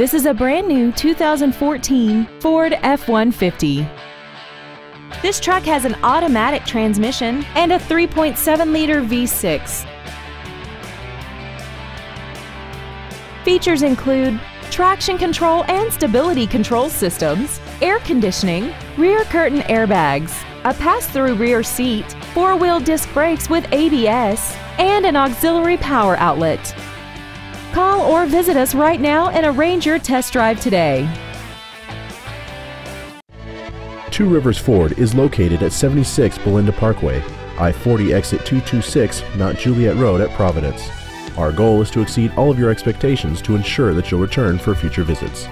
This is a brand new 2014 Ford F-150. This truck has an automatic transmission and a 3.7-liter V6. Features include traction control and stability control systems, air conditioning, rear curtain airbags, a pass-through rear seat, four-wheel disc brakes with ABS, and an auxiliary power outlet. Call or visit us right now and arrange your test drive today. Two Rivers Ford is located at 76 Belinda Parkway, I-40 exit 226, Mount Juliet Road at Providence. Our goal is to exceed all of your expectations to ensure that you'll return for future visits.